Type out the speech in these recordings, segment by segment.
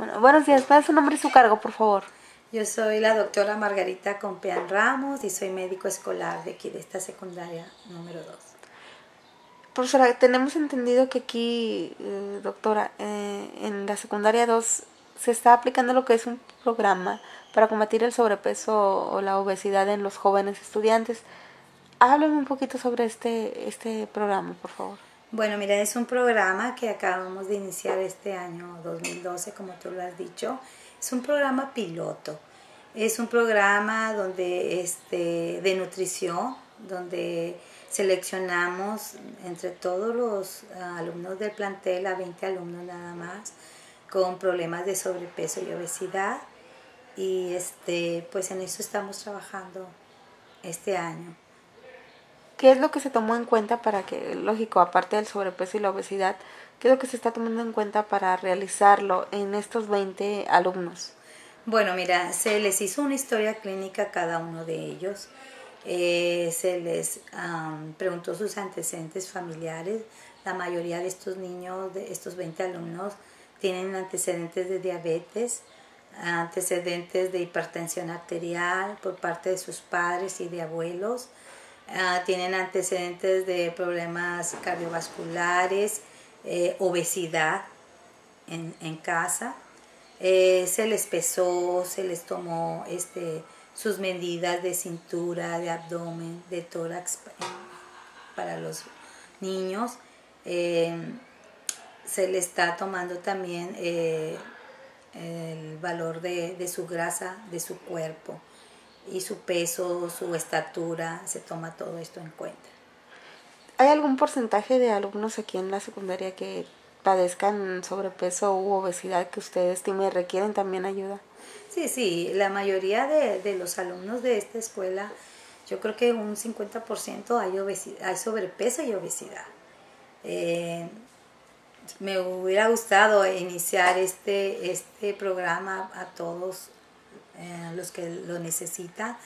Bueno, buenos días, ¿cuál es su nombre y su cargo, por favor? Yo soy la doctora Margarita Compeán Ramos y soy médico escolar de aquí, de esta secundaria número 2. Profesora, tenemos entendido que aquí, eh, doctora, eh, en la secundaria 2 se está aplicando lo que es un programa para combatir el sobrepeso o la obesidad en los jóvenes estudiantes. Háblame un poquito sobre este, este programa, por favor. Bueno, mira, es un programa que acabamos de iniciar este año 2012, como tú lo has dicho. Es un programa piloto. Es un programa donde este, de nutrición, donde seleccionamos entre todos los ah, alumnos del plantel, a 20 alumnos nada más, con problemas de sobrepeso y obesidad. Y este, pues en eso estamos trabajando este año. ¿Qué es lo que se tomó en cuenta para que, lógico, aparte del sobrepeso y la obesidad, qué es lo que se está tomando en cuenta para realizarlo en estos 20 alumnos? Bueno, mira, se les hizo una historia clínica a cada uno de ellos. Eh, se les preguntó sus antecedentes familiares. La mayoría de estos niños, de estos 20 alumnos, tienen antecedentes de diabetes, antecedentes de hipertensión arterial por parte de sus padres y de abuelos, Ah, tienen antecedentes de problemas cardiovasculares, eh, obesidad en, casa. Eh, se les pesó, se les tomó este, sus medidas de cintura, de abdomen, de tórax para los niños. Eh, se les está tomando también el valor de su grasa, de su cuerpo y su peso, su estatura, se toma todo esto en cuenta. ¿Hay algún porcentaje de alumnos aquí en la secundaria que padezcan sobrepeso u obesidad que usted estime requieren también ayuda? Sí, sí, la mayoría de, los alumnos de esta escuela, yo creo que un 50% hay, obesidad, hay sobrepeso y obesidad. Eh, me hubiera gustado iniciar este, este programa a todos eh, los que lo necesitan.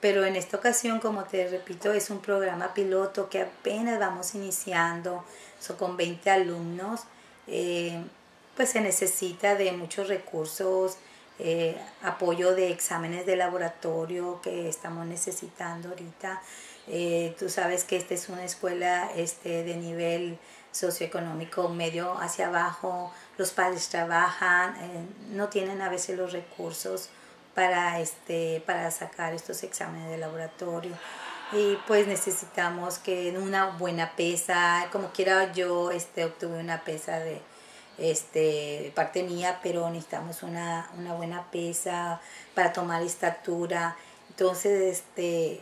Pero en esta ocasión, como te repito, es un programa piloto que apenas vamos iniciando, son con 20 alumnos, eh, pues se necesita de muchos recursos, eh, apoyo de exámenes de laboratorio que estamos necesitando ahorita. tú sabes que esta es una escuela este, de nivel socioeconómico medio hacia abajo, los padres trabajan, no tienen a veces los recursos para, este, para sacar estos exámenes de laboratorio. Y pues necesitamos que una buena pesa, como quiera yo este, obtuve una pesa de este, parte mía, pero necesitamos una, una buena pesa para tomar estatura. Entonces, este,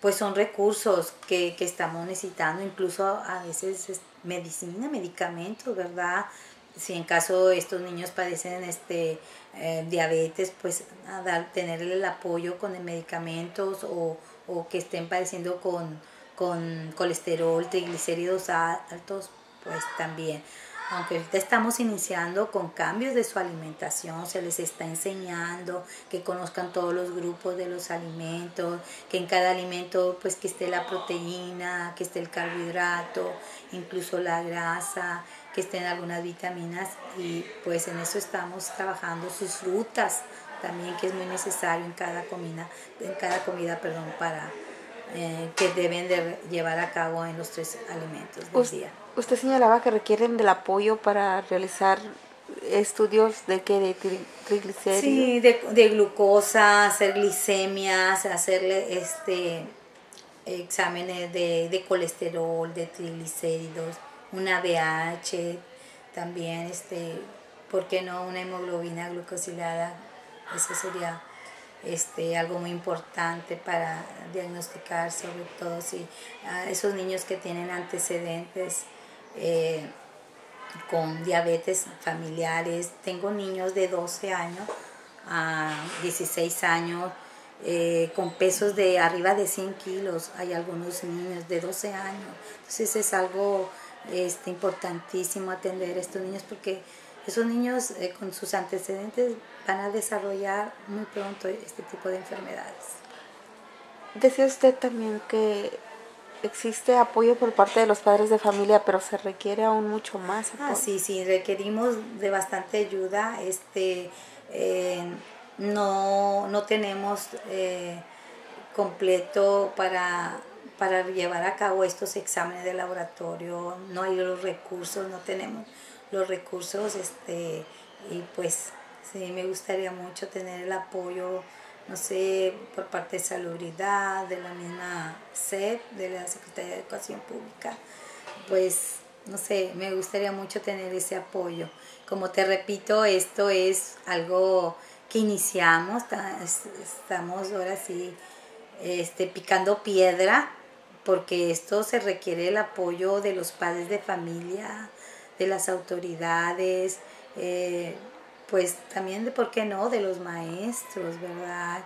pues son recursos que, que estamos necesitando, incluso a veces medicina, medicamentos, ¿verdad? Si en caso estos niños padecen este eh, diabetes, pues a dar, tenerle el apoyo con medicamentos o, o que estén padeciendo con, con colesterol, triglicéridos altos, pues también. Aunque ahorita estamos iniciando con cambios de su alimentación, se les está enseñando que conozcan todos los grupos de los alimentos, que en cada alimento pues que esté la proteína, que esté el carbohidrato, incluso la grasa, que estén algunas vitaminas y pues en eso estamos trabajando sus frutas también que es muy necesario en cada comida, en cada comida perdón, para eh, que deben de llevar a cabo en los tres alimentos del día. Usted señalaba que requieren del apoyo para realizar estudios de que de triglicéridos. Sí, de, glucosa, hacer glicemias, hacerle este exámenes de, de colesterol, de triglicéridos una BH, también, este, ¿por qué no una hemoglobina glucosilada? Eso sería este, algo muy importante para diagnosticar, sobre todo si esos niños que tienen antecedentes eh, con diabetes familiares. Tengo niños de 12 años a 16 años eh, con pesos de arriba de 100 kilos. Hay algunos niños de 12 años. Entonces es algo este, importantísimo atender a estos niños porque esos niños eh, con sus antecedentes van a desarrollar muy pronto este tipo de enfermedades. Decía usted también que existe apoyo por parte de los padres de familia, pero se requiere aún mucho más Ah, apoyo. sí, sí, requerimos de bastante ayuda. Este, eh, no, no tenemos eh, completo para, para llevar a cabo estos exámenes de laboratorio, no hay los recursos, no tenemos los recursos, este, y pues sí, me gustaría mucho tener el apoyo, no sé, por parte de Salubridad, de la misma SEP, de la Secretaría de Educación Pública, pues no sé, me gustaría mucho tener ese apoyo. Como te repito, esto es algo que iniciamos, ta- es- estamos ahora sí este, picando piedra, porque esto se requiere el apoyo de los padres de familia, de las autoridades, eh, pues también de, ¿por qué no?, de los maestros, ¿verdad?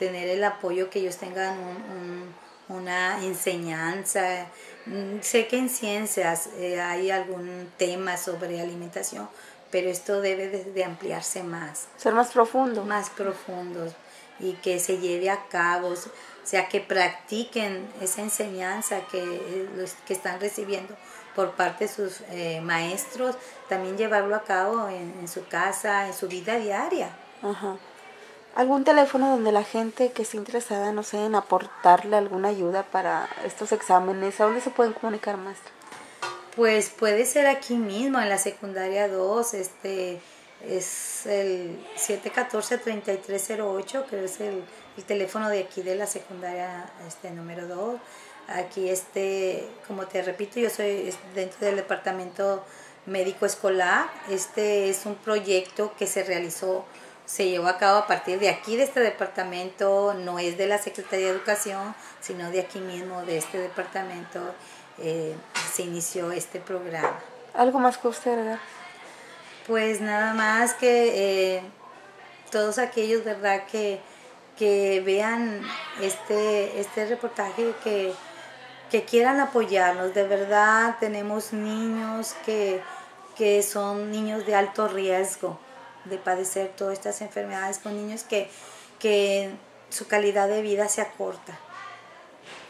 Tener el apoyo, que ellos tengan un- un- una enseñanza. Mm, Sé que en ciencias eh, hay algún tema sobre alimentación, pero esto debe de- de ampliarse más Ser más profundo. más profundos y que se lleve a cabo, o sea, que practiquen esa enseñanza que, eh, los que están recibiendo por parte de sus eh, maestros, también llevarlo a cabo en, en su casa, en su vida diaria. Ajá. ¿Algún teléfono donde la gente que esté interesada, no sé, en aportarle alguna ayuda para estos exámenes, a dónde se pueden comunicar, maestra? Pues puede ser aquí mismo, en la secundaria 2, este es el 714-3308, que es el, el teléfono de aquí de la secundaria este número 2. Aquí, este, como te repito, yo soy dentro del departamento médico escolar. Este es un proyecto que se realizó, se llevó a cabo a partir de aquí, de este departamento, no es de la Secretaría de Educación, sino de aquí mismo, de este departamento, eh, se inició este programa. ¿Algo más que usted agregar? Pues nada más que eh, todos aquellos, ¿verdad? Que, que vean este, este reportaje, que, que quieran apoyarnos. De verdad tenemos niños que, que son niños de alto riesgo de padecer todas estas enfermedades, con niños que, que su calidad de vida se acorta.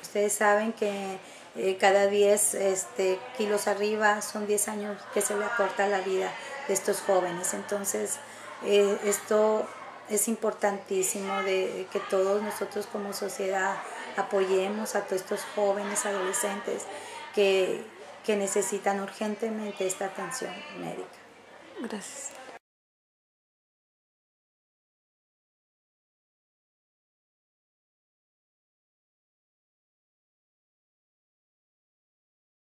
Ustedes saben que eh, cada 10 este, kilos arriba son 10 años que se le acorta la vida de estos jóvenes. Entonces, eh, esto es importantísimo de que todos nosotros como sociedad apoyemos a todos estos jóvenes, adolescentes que, que necesitan urgentemente esta atención médica. Gracias.